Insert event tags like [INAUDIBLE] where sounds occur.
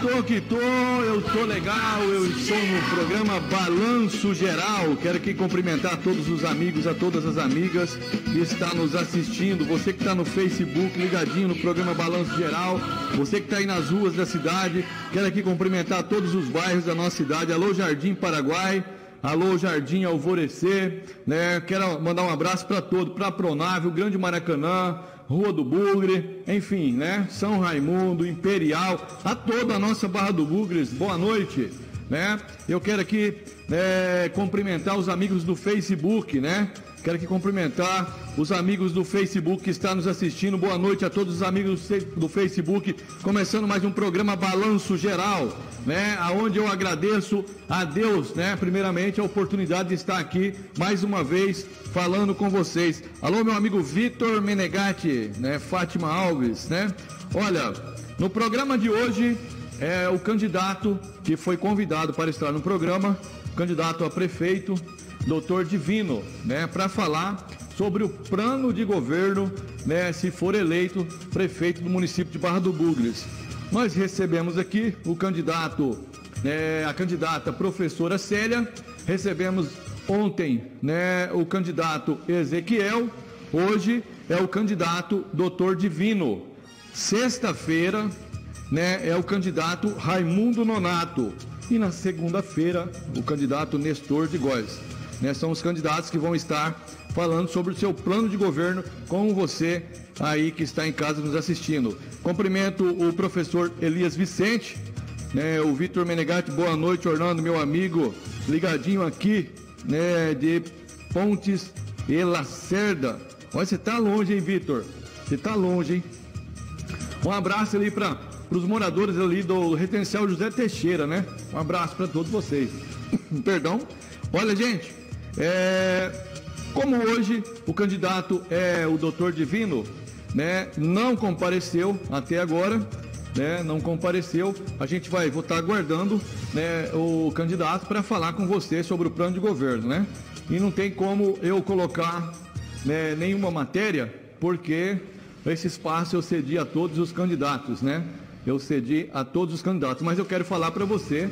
tô que tô, eu tô legal, eu estou no programa Balanço Geral. Quero aqui cumprimentar todos os amigos, a todas as amigas que estão nos assistindo. Você que está no Facebook ligadinho no programa Balanço Geral. Você que está aí nas ruas da cidade. Quero aqui cumprimentar todos os bairros da nossa cidade. Alô Jardim Paraguai. Alô, Jardim Alvorecer, né? Quero mandar um abraço para todo, para Pronave, o Grande Maracanã, Rua do Bugre, enfim, né? São Raimundo, Imperial, a toda a nossa Barra do Bugres, boa noite, né? Eu quero aqui é, cumprimentar os amigos do Facebook, né? Quero aqui cumprimentar os amigos do Facebook que estão nos assistindo. Boa noite a todos os amigos do Facebook. Começando mais um programa Balanço Geral, né? Aonde eu agradeço a Deus, né? Primeiramente a oportunidade de estar aqui mais uma vez falando com vocês. Alô, meu amigo Vitor Menegatti, né? Fátima Alves, né? Olha, no programa de hoje é o candidato que foi convidado para estar no programa, candidato a prefeito, doutor Divino, né, para falar sobre o plano de governo, né, se for eleito prefeito do município de Barra do Bugres. Nós recebemos aqui o candidato, né, a candidata professora Célia, recebemos ontem, né, o candidato Ezequiel, hoje é o candidato doutor Divino. Sexta-feira, né, é o candidato Raimundo Nonato. E na segunda-feira, o candidato Nestor de Góes né, são os candidatos que vão estar falando sobre o seu plano de governo com você aí que está em casa nos assistindo. Cumprimento o professor Elias Vicente, né, o Vitor Menegatti, boa noite, Orlando, meu amigo, ligadinho aqui, né, de Pontes e Lacerda. Olha, você está longe, hein, Vitor? Você está longe, hein? Um abraço ali para os moradores ali do Retencial José Teixeira, né? Um abraço para todos vocês. [COUGHS] Perdão. Olha, gente, é, como hoje o candidato é o doutor Divino, né, não compareceu até agora, né, não compareceu, a gente vai estar aguardando né, o candidato para falar com você sobre o plano de governo, né? E não tem como eu colocar né, nenhuma matéria, porque esse espaço eu cedi a todos os candidatos, né? Eu cedi a todos os candidatos, mas eu quero falar para você